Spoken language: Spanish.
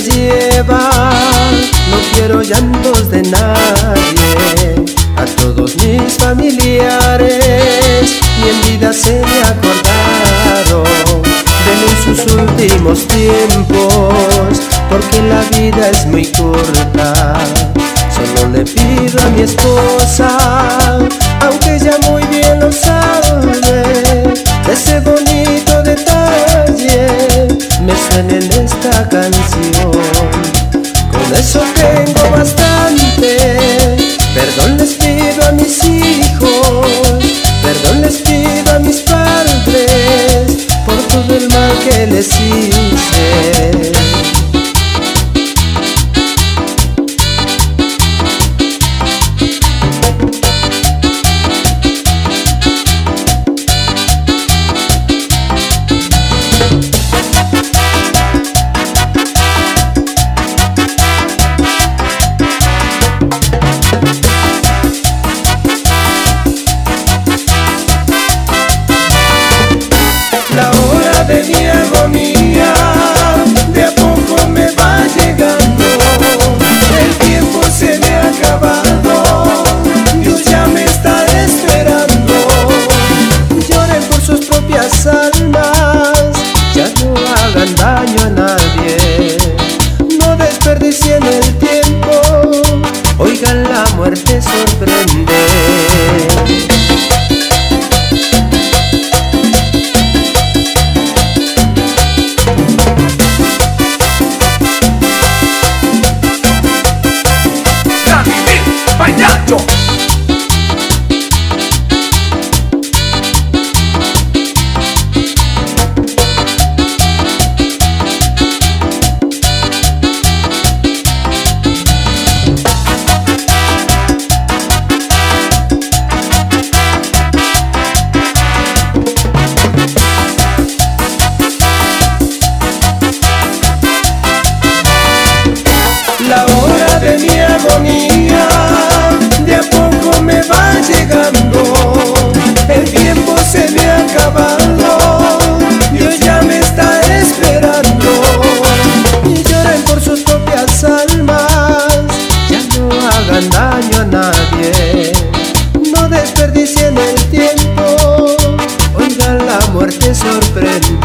lleva. No quiero llantos de nadie, a todos mis familiares, y en vida se me acordaron de mí sus últimos tiempos, porque la vida es muy corta. Solo le pido a mi esposa, aunque ya muy bien lo sabe. Bastante, perdón les pido a mis hijos, perdón les pido a mis padres por todo el mal que les hice. de mi agonía, de a poco me va llegando, el tiempo se me ha acabado, Dios ya me está esperando, y lloran por sus propias almas, ya no hagan daño a nadie, no desperdicien el tiempo, oigan la muerte sorprende.